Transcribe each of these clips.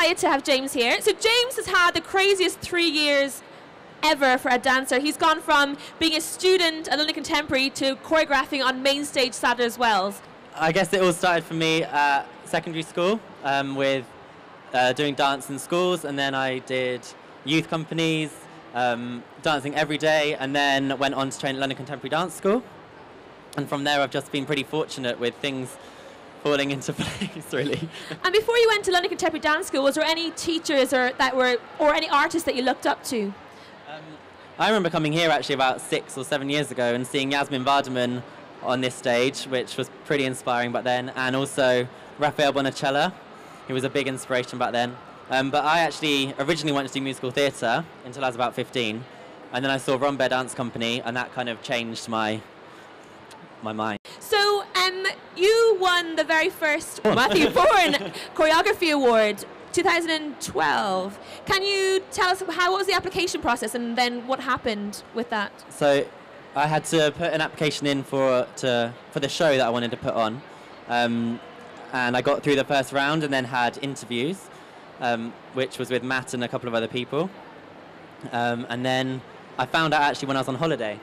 excited to have James here. So James has had the craziest three years ever for a dancer. He's gone from being a student at London Contemporary to choreographing on main stage Sadler's Wells. I guess it all started for me at secondary school um, with uh, doing dance in schools, and then I did youth companies, um, dancing every day, and then went on to train at London Contemporary Dance School. And from there, I've just been pretty fortunate with things falling into place, really. And before you went to London Contemporary Dance School, was there any teachers or that were or any artists that you looked up to? Um, I remember coming here actually about six or seven years ago and seeing Yasmeen Vardimon on this stage, which was pretty inspiring back then, and also Rafael Bonachela, who was a big inspiration back then. Um, but I actually originally wanted to do musical theatre until I was about 15, and then I saw Rambert Dance Company, and that kind of changed my my mind. So, you won the very first Matthew Bourne Choreography Award 2012. Can you tell us how what was the application process and then what happened with that? So I had to put an application in for to for the show that I wanted to put on, um, and I got through the first round and then had interviews, um, which was with Matt and a couple of other people, um, and then I found out actually when I was on holiday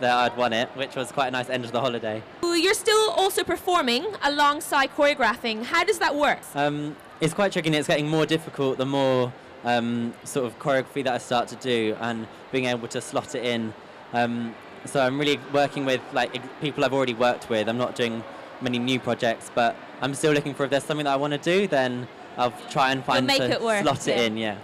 that I'd won it, which was quite a nice end to the holiday. You're still also performing alongside choreographing. How does that work? Um, it's quite tricky and it's getting more difficult the more um, sort of choreography that I start to do and being able to slot it in. Um, so I'm really working with like people I've already worked with. I'm not doing many new projects, but I'm still looking for if there's something that I want to do, then I'll try and find make to it work, slot it in. Yeah.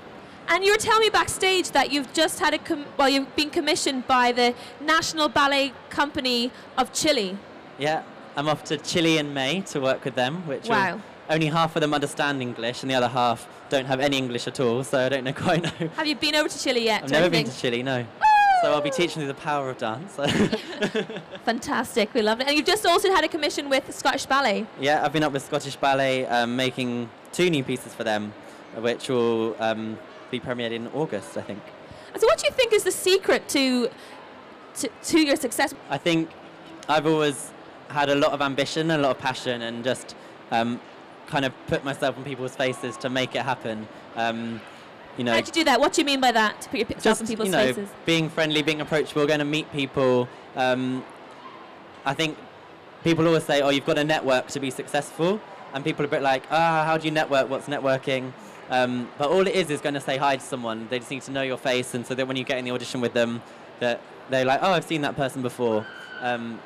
And you were telling me backstage that you've just had a com- well, you've been commissioned by the National Ballet Company of Chile. Yeah. I'm off to Chile in May to work with them, which Wow. only half of them understand English and the other half don't have any English at all, so I don't know quite know. Have you been over to Chile yet? I've never been to Chile, no. So I'll be teaching you the power of dance. Fantastic, we love it. And you've just also had a commission with Scottish Ballet. Yeah, I've been up with Scottish Ballet um, making two new pieces for them, which will um, be premiered in August, I think. And so, what do you think is the secret to to, to your success? I think I've always had a lot of ambition, a lot of passion, and just um, kind of put myself in people's faces to make it happen. Um, you know, How do you do that? What do you mean by that? To put yourself just in people's you know, faces. being friendly, being approachable, going to meet people. Um, I think people always say, "Oh, you've got to network to be successful," and people are a bit like, "Ah, how do you network? What's networking?" Um, but all it is is going to say hi to someone. They just need to know your face, and so that when you get in the audition with them, that they're like, "Oh, I've seen that person before." Um,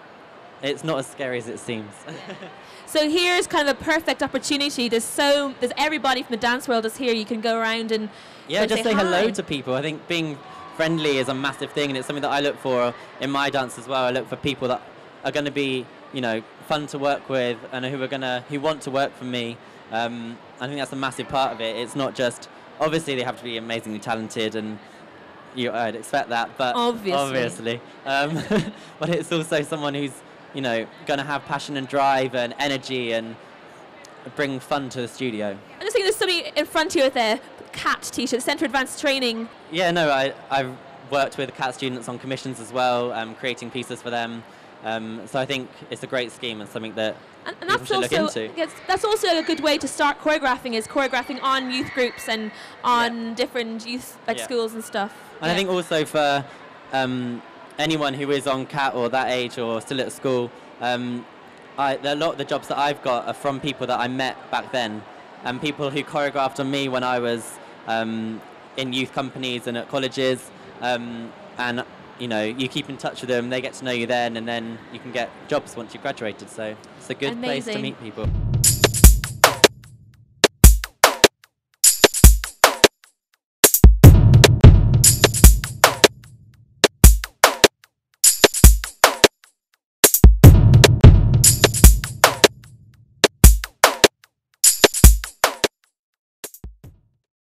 it's not as scary as it seems. So here's kind of a perfect opportunity. There's so there's everybody from the dance world is here. You can go around and Yeah, just say, hello to people. I think being friendly is a massive thing, and it's something that I look for in my dance as well. I look for people that are going to be, you know, fun to work with, and who are going to who want to work for me. Um, I think that's a massive part of it. It's not just obviously they have to be amazingly talented, and you I'd expect that, but Obviously. obviously, um, but it's also someone who's you know going to have passion and drive and energy and bring fun to the studio. I'm just thinking there's somebody in front of you with a cat t-shirt, Centre Advanced Training. Yeah, no, I, I've worked with CAT students on commissions as well, um, creating pieces for them. Um, so I think it's a great scheme and something that And, and that's should look also into. yes, that's also a good way to start choreographing is choreographing on youth groups and on different youth like Yeah. schools and stuff. And I think also for um, anyone who is on CAT or that age or still at school, um, I, a lot of the jobs that I've got are from people that I met back then, and people who choreographed on me when I was um, in youth companies and at colleges. Um, and you know, you keep in touch with them, they get to know you then, and then you can get jobs once you've graduated. So it's a good place to meet people.